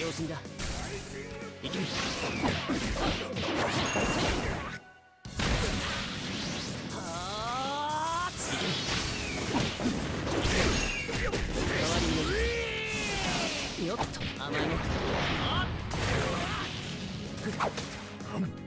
様子見だ。け。よっと。甘いもあっ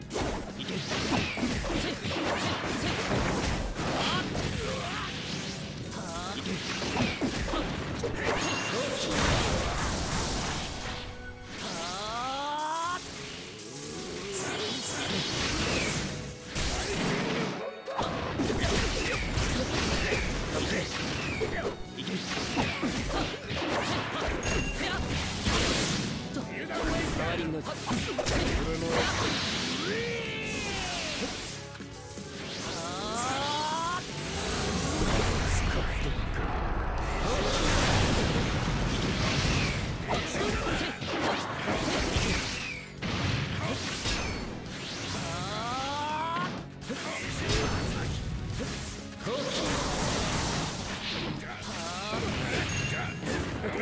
行け。覚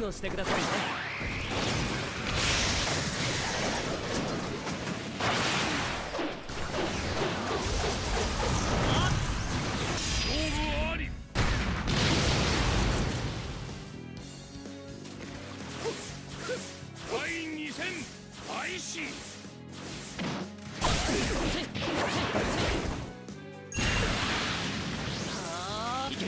悟してくださいね。いけ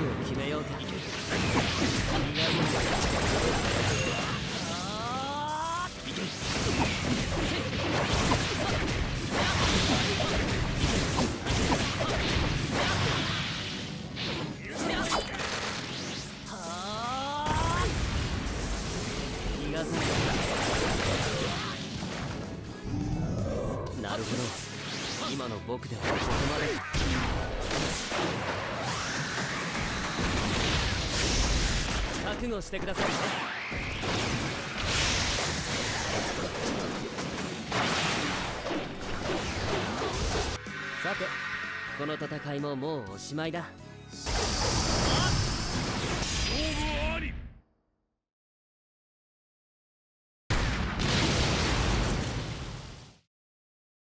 負を決めようか逃がさないなるほど今の僕ではここまで覚悟してくださいねさてこの戦いももうおしまいだ